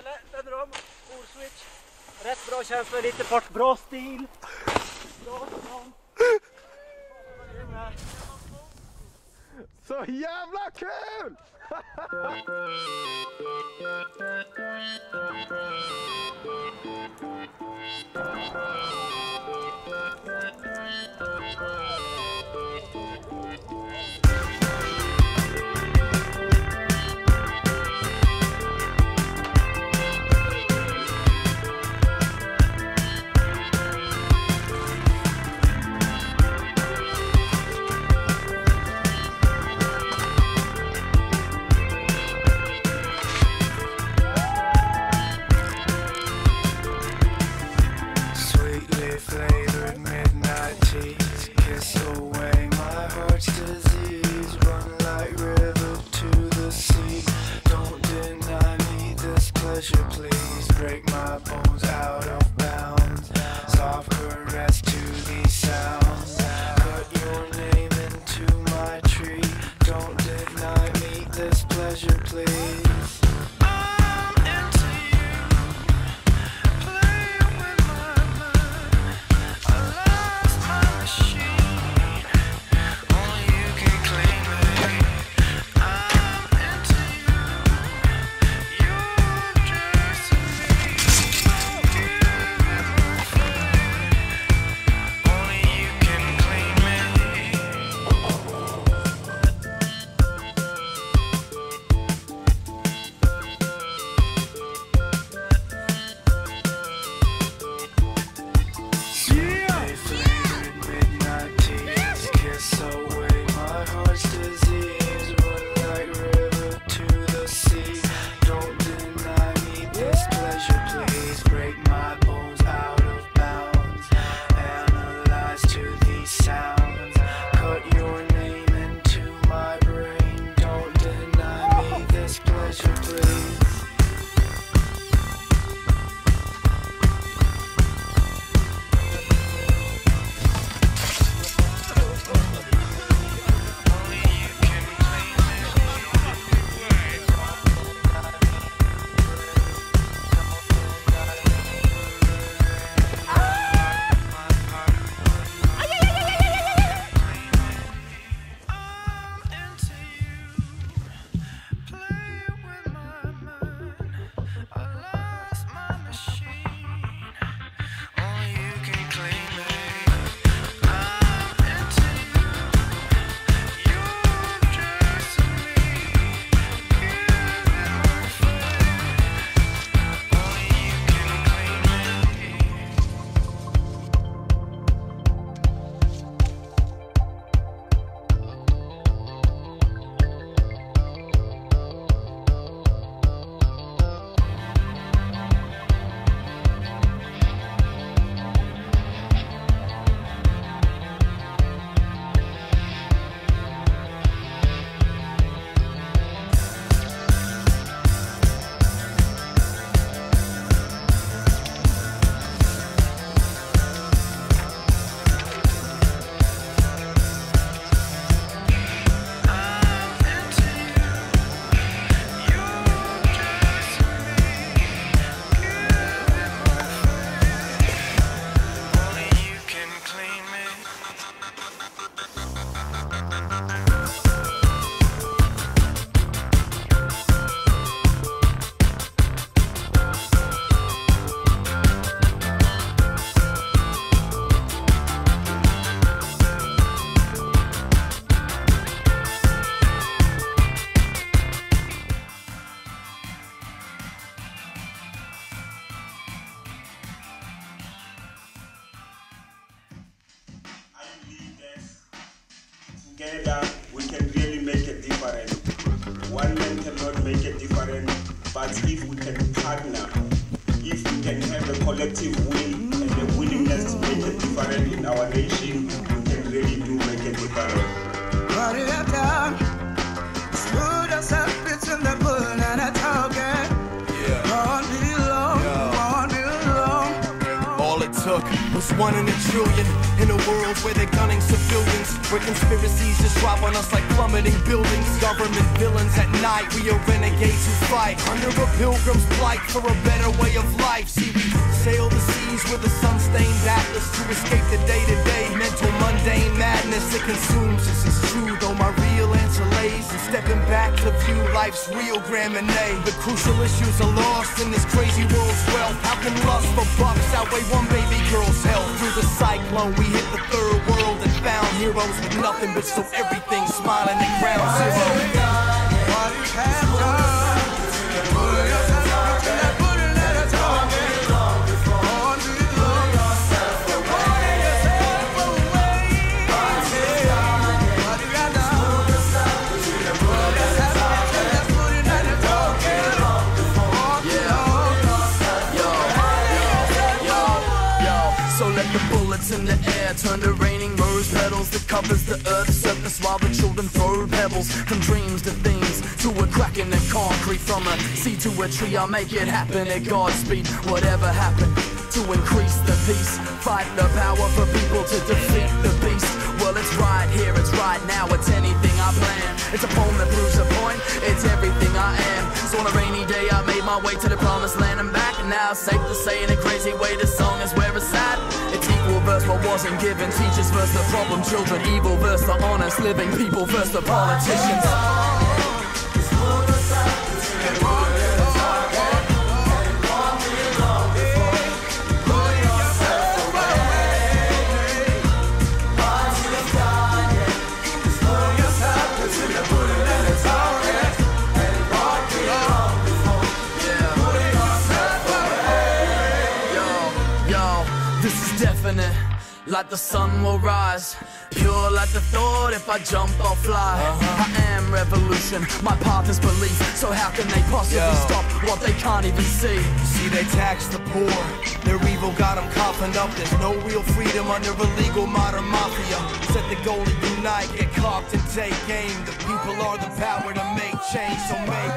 Pelle, vänder om. Polswitch. Rätt bra känsla, lite fart, bra stil. Bra. Så jävla kul! Pleasure, please break my bones out of bounds? Soft caress to these sounds. Put your name into my tree. Don't deny me this pleasure, please. together we can really make a difference. One man cannot make a difference, but if we can partner, if we can have a collective will and a willingness to make a difference in our nation, took was one in a trillion. In a world where they're gunning civilians, where conspiracies just drop on us like plummeting buildings. Government villains at night, we are renegades who fight under a pilgrim's plight for a better way of life. See, we sail the seas with a sun-stained atlas to escape the day-to-day mental mundane madness that consumes us. Stepping back to view life's real gramine. The crucial issues are lost in this crazy world's wealth. How can lust for bucks outweigh one baby girl's health? Through the cyclone, we hit the third world and found heroes with nothing but so everything smiling at ground zero. The bullets in the air turn to raining rose petals that covers the earth's surface while the children throw pebbles from dreams to things to a crack in the concrete from a sea to a tree. I'll make it happen at God's speed. Whatever happened to increase the peace, fight the power for people to defeat the beast. Well, it's right here, it's right now, it's anything I plan. It's a poem that proves a point, it's everything I am. So on a rainy day, I made my way to the promised land and back. Now, safe to say, in a crazy way, this song is where it's at. It's verse what wasn't given. Teachers versus the problem children, evil versus the honest living people versus the politicians. Like the sun will rise. Pure like the thought, if I jump, I'll fly. Uh-huh. I am revolution, my path is belief. So how can they possibly Yo. stop what they can't even see? See, they tax the poor. Their evil got them coughing up. There's no real freedom under a legal modern mafia. Set the goal to unite, get cocked and take aim. The people are the power to make change, so make